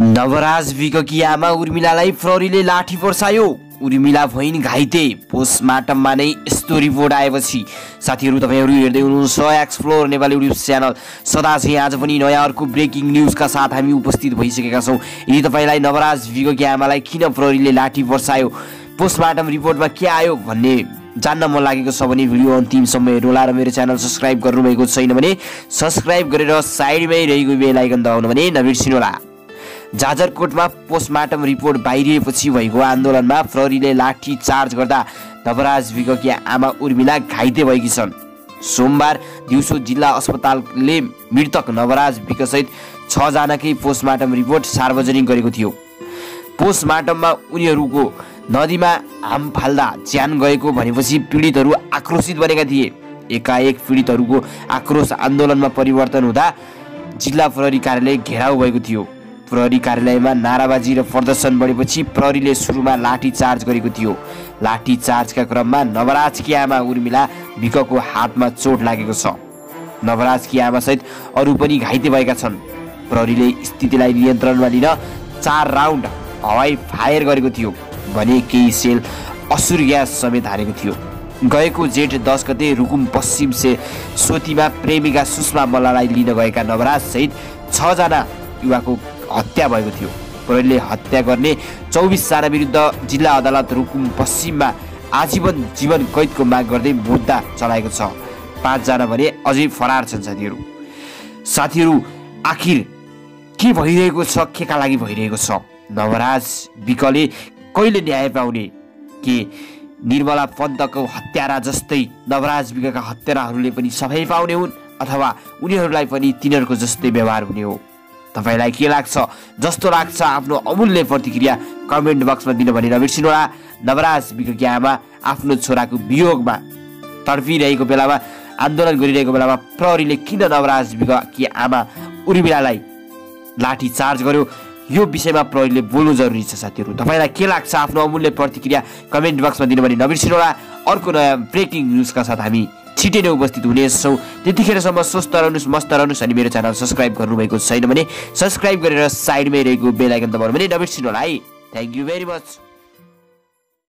नवराज विगकी आमा उर्मिलालाई प्रहरीले लाठी वर्षायो उर्मिला भइन् घाइते पोस्टमार्टममा नै यस्तो रिपोर्ट आएपछि साथीहरू तपाईँहरू हेर्दै हुनुहुन्छ एक्सप्लोर नेपाली युट्युब च्यानल सदा चाहिँ आज पनि नयाँ अर्को ब्रेकिङ न्युजका साथ हामी उपस्थित भइसकेका छौँ। यदि तपाईँलाई नवराज विगकी आमालाई किन प्रहरीले लाठी वर्षायो पोस्टमार्टम रिपोर्टमा के आयो भन्ने जान्न मन लागेको छ भने भिडियो अन्तिमसम्म हेर्नुहोला र मेरो च्यानल सब्सक्राइब गर्नुभएको छैन भने सब्सक्राइब गरेर साइडमै रहेको बेल आइकन दबाउनु भने नबिर्सिनुहोला। जाजरकोटमा पोस्टमार्टम रिपोर्ट बाहिरिएपछि भएको आन्दोलनमा प्रहरीले लाठी चार्ज गर्दा नवराज विगकी आमा उर्मिला घाइते भएकी छन्। सोमबार दिउँसो जिल्ला अस्पतालले मृतक नवराज विकसहित छजनाकै पोस्टमार्टम रिपोर्ट सार्वजनिक गरेको थियो। पोस्टमार्टममा उनीहरूको नदीमा हाम फाल्दा ज्यान गएको भनेपछि पीडितहरू आक्रोशित बनेका थिए। एकाएक पीडितहरूको आक्रोश आन्दोलनमा परिवर्तन हुँदा जिल्ला प्रहरी कार्यालय घेराउ भएको थियो। प्रहरी कार्यालयमा नाराबाजी र प्रदर्शन बढेपछि प्रहरीले सुरुमा लाठी चार्ज गरेको थियो। लाठी चार्जका क्रममा नवराजकी आमा उर्मिला भिकको हातमा चोट लागेको छ। नवराजकी आमासहित अरू पनि घाइते भएका छन्। प्रहरीले स्थितिलाई नियन्त्रणमा लिन चार राउन्ड हवाई फायर गरेको थियो। भने केही सेल असुर ग्यास समेत हानेको थियो। गएको जेठ दस गते रुकुम पश्चिम से सोतीमा प्रेमिका सुषमा मल्ललाई लिन गएका नवराजसहित छजना युवाको हत्या भएको थियो। प्रहरीले हत्या गर्ने चौबिसजना विरुद्ध जिल्ला अदालत रुकुम पश्चिममा आजीवन जीवन कैदको माग गर्दै मुद्दा चलाएको छ। पाँचजना भने अझै फरार छन् साथीहरू। साथीहरू आखिर के भइरहेको छ केका लागि भइरहेको छ? नवराज विकले कहिले न्याय पाउने? के निर्मला पन्तको हत्यारा जस्तै नवराज विकका हत्याराहरूले पनि सफाइ पाउने हुन् अथवा उनीहरूलाई पनि तिनीहरूको जस्तै व्यवहार हुने हो? तपाईँलाई के लाग्छ? जस्तो लाग्छ आफ्नो अमूल्य प्रतिक्रिया कमेन्ट बक्समा दिन भनी नबिर्सिनुहोला नवराज विगकी आमा आफ्नो छोराको वियोगमा तडपिरहेको बेलामा आन्दोलन गरिरहेको बेलामा प्रहरीले किन नवराज विगकी आमा उर्मिलालाई लाठी चार्ज गर्यो? यो विषयमा प्रहरीले बोल्नु जरुरी छ साथीहरू। तपाईँलाई के लाग्छ आफ्नो अमूल्य प्रतिक्रिया कमेन्ट बक्समा दिनु भने नबिर्सिनुहोला अर्को नयाँ ब्रेकिङ न्युजका साथ हामी छिटै नै उपस्थित हुनेछौँ। त्यतिखेरसम्म स्वस्थ रहनुहोस् मस्त रहनुहोस् अनि मेरो च्यानल सब्सक्राइब गर्नुभएको छैन भने सब्सक्राइब गरेर साइडमै रहेको बेल आइकन दबाउनु भने नबिर्सिनु होला है। Thank you very much